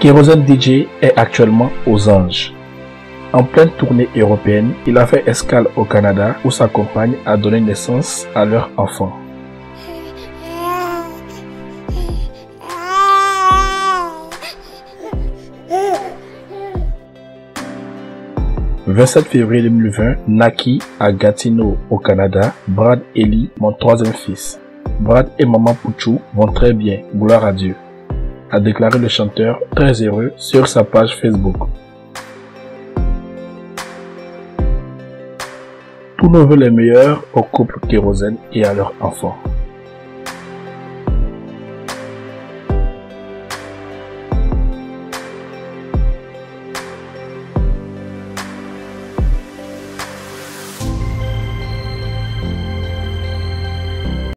Kérosène DJ est actuellement aux anges. En pleine tournée européenne, il a fait escale au Canada où sa compagne a donné naissance à leur enfant. 27 février 2020, naquit à Gatineau, au Canada, Brad Ellie, mon troisième fils. Brad et maman Pouchou vont très bien, gloire à Dieu, a déclaré le chanteur très heureux sur sa page Facebook. Tous nos voeux les meilleurs au couple Kérosène et à leurs enfants.